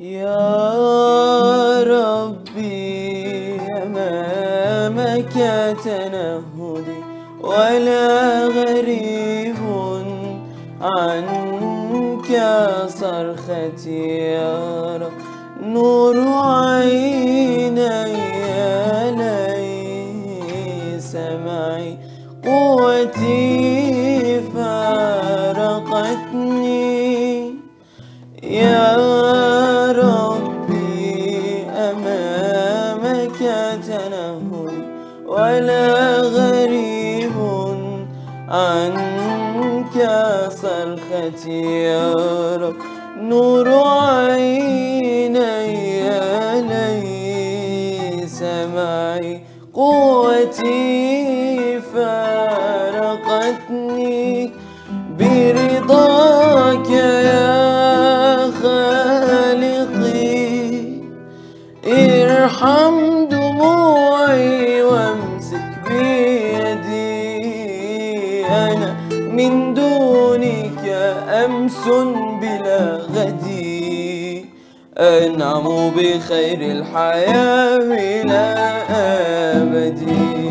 يا ربي أمامك تنهدي ولا غريب عنك صرختي يا رب. نور عيني ليس معي قوتي فارقتني. يا تنهدي ولا غريب عنك صرختي يا رب. نور عيني ليس معي. قوتي فارقتني برضاك يا خالقي. ارحم بيدي أنا من دونك أمس بلا غدي أنعم بخير الحياة إلى أبدي.